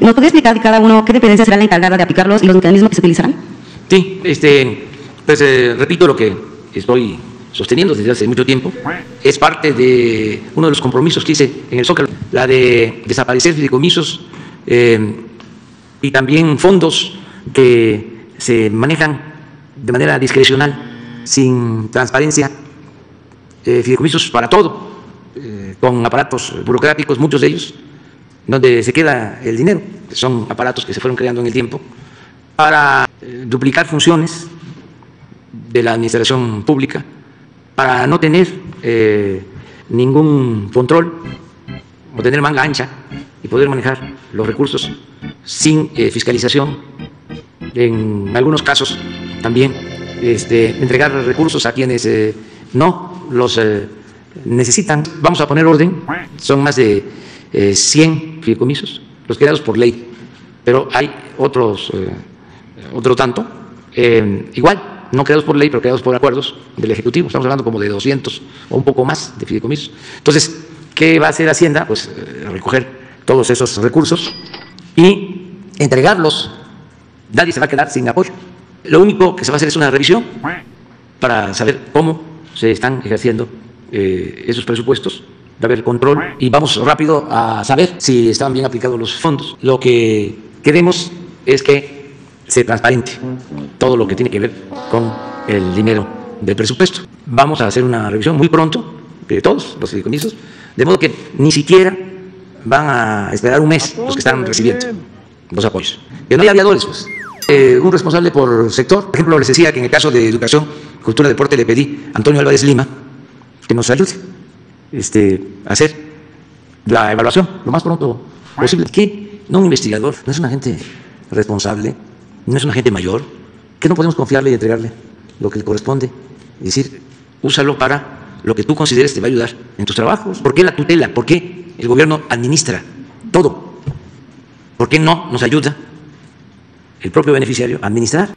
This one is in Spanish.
¿Nos podría explicar cada uno qué dependencia será la encargada de aplicarlos y los mecanismos que se utilizarán? Sí, este, pues eh, repito lo que estoy sosteniendo desde hace mucho tiempo. Es parte de uno de los compromisos que hice en el Zócalo, la de desaparecer fideicomisos eh, y también fondos que se manejan de manera discrecional, sin transparencia, eh, fideicomisos para todo, eh, con aparatos burocráticos, muchos de ellos, donde se queda el dinero, son aparatos que se fueron creando en el tiempo, para eh, duplicar funciones de la administración pública, para no tener eh, ningún control o tener manga ancha y poder manejar los recursos sin eh, fiscalización. En algunos casos también este, entregar recursos a quienes no los necesitan. Vamos a poner orden, son más de eh, 100 fideicomisos, los creados por ley, pero hay otros, eh, otro tanto, eh, igual, no creados por ley, pero creados por acuerdos del Ejecutivo. Estamos hablando como de 200 o un poco más de fideicomisos. Entonces, ¿qué va a hacer Hacienda? Pues eh, recoger todos esos recursos y entregarlos. Nadie se va a quedar sin apoyo. Lo único que se va a hacer es una revisión para saber cómo se están ejerciendo esos presupuestos, a haber control y vamos rápido a saber si están bien aplicados los fondos. Lo que queremos es que se transparente todo lo que tiene que ver con el dinero del presupuesto. Vamos a hacer una revisión muy pronto de todos los fideicomisos, de modo que ni siquiera van a esperar un mes los que están recibiendo los apoyos. Que no hay aviadores, pues. Eh, un responsable por sector, por ejemplo, les decía que en el caso de educación, cultura, deporte, le pedí a Antonio Álvarez Lima que nos ayude este, hacer la evaluación lo más pronto posible. Que no un investigador, no es un agente responsable, no es un agente mayor, que no podemos confiarle y entregarle lo que le corresponde. Es decir, úsalo para lo que tú consideres te va a ayudar en tus trabajos. ¿Por qué la tutela? ¿Por qué el gobierno administra todo? ¿Por qué no nos ayuda el propio beneficiario a administrar?